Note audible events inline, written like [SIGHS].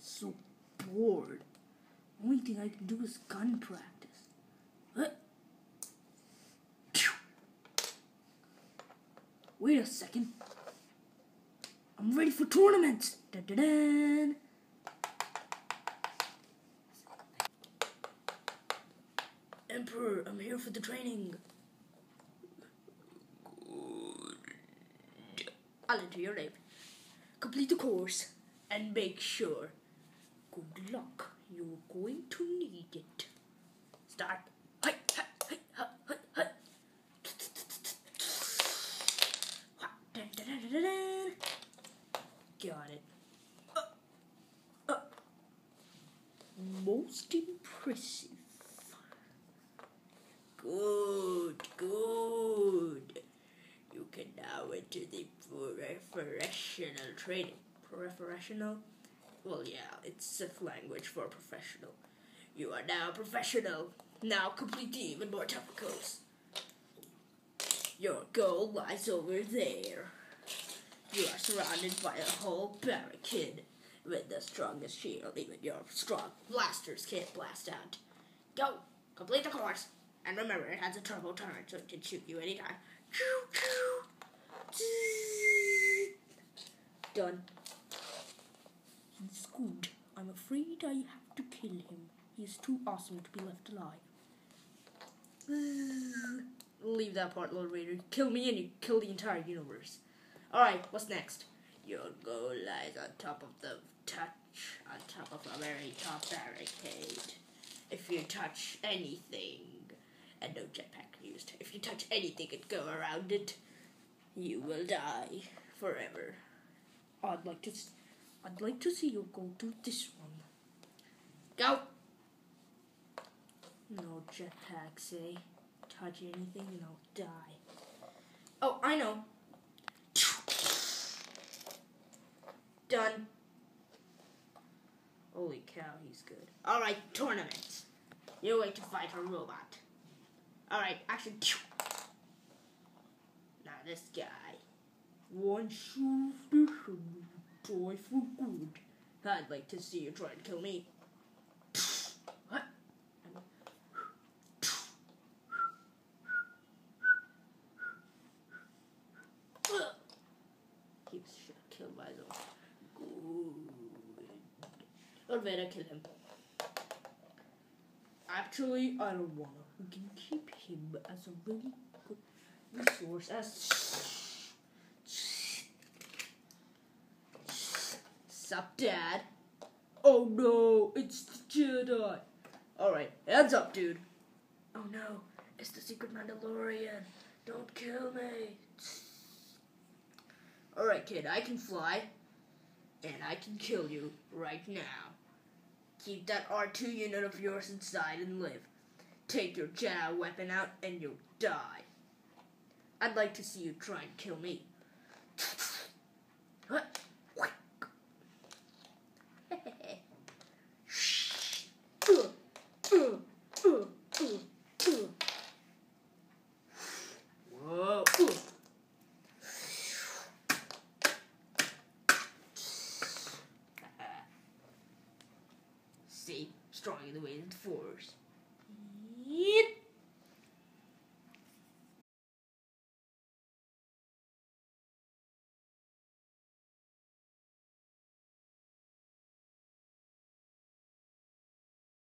so bored. Only thing I can do is gun practice. Wait a second. I'm ready for tournaments. Dun, dun, dun. Emperor, I'm here for the training. Good. I'll enter your name. Complete the course and make sure. Good luck. You're going to need it. Start. Hi, hi, hi, hi, hi, hi. Dun, dun, dun, dun, dun. Got it. Uh, uh. Most impressive. Good, good. You can now enter the professional training. Professional? Well, yeah, it's Sith language for professional. You are now professional. Now complete the even more tougher course. Your goal lies over there. You are surrounded by a whole barricade with the strongest shield even your strong blasters can't blast out. Go! Complete the course! And remember, it has a turbo turret so it can shoot you anytime. Choo, choo. Zzz. Done. He's good. I'm afraid I have to kill him. He is too awesome to be left alive. [SIGHS] Leave that part, Lord. You kill me and you kill the entire universe. Alright, what's next? Your goal lies on top of the touch, on top of a very top barricade. If you touch anything, and no jetpack used, if you touch anything and go around it, you will die forever. I'd like to, I'd like to see you go to this one. Go. No jetpacks, eh? Touch anything and I'll die. Oh, I know. Done. Holy cow, he's good. Alright, tournament. You're going to fight a robot. Alright, action. Now this guy. wants One shooter try for good. I'd like to see you try and kill me. What? He should have killed by his own. Good. Or better kill him. Actually, I don't wanna. We can keep him as a really good resource as. Sup, Dad? Oh no, it's the Jedi. Alright, hands up, dude. Oh no, it's the secret Mandalorian. Don't kill me. Alright, kid, I can fly. I can kill you right now. Keep that R2 unit of yours inside and live. Take your Jedi weapon out and you'll die. I'd like to see you try and kill me. [LAUGHS] What? strong in the wind force. Yeet.